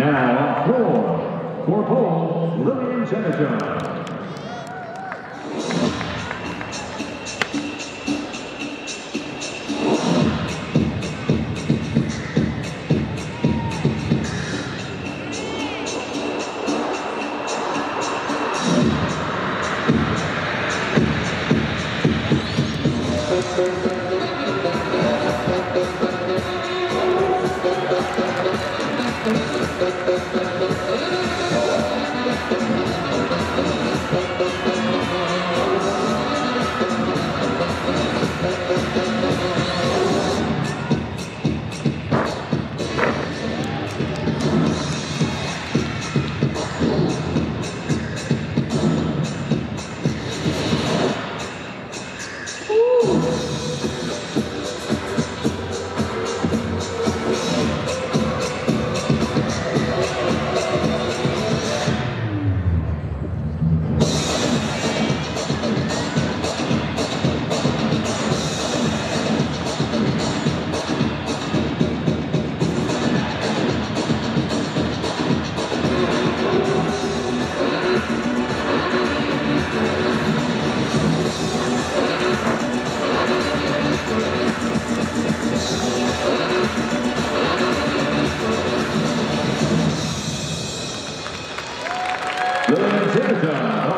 Now floor, for pole, Lillian Jennerjohn. Thank you. Thank you. Benfica.